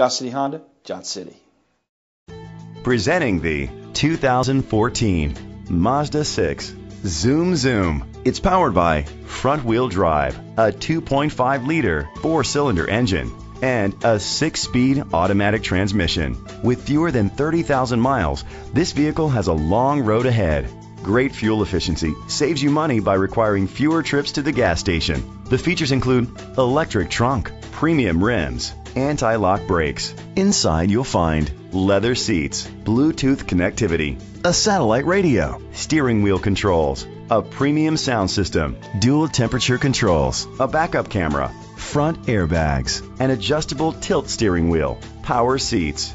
Johnson City Honda, Johnson City. Presenting the 2014 Mazda 6 Zoom Zoom. It's powered by front wheel drive, a 2.5 liter four cylinder engine, and a six speed automatic transmission. With fewer than 30,000 miles, this vehicle has a long road ahead. Great fuel efficiency saves you money by requiring fewer trips to the gas station. The features include electric trunk, premium rims, anti lock brakes. Inside, you'll find leather seats, Bluetooth connectivity, a satellite radio, steering wheel controls, a premium sound system, dual temperature controls, a backup camera, front airbags, an adjustable tilt steering wheel, power seats.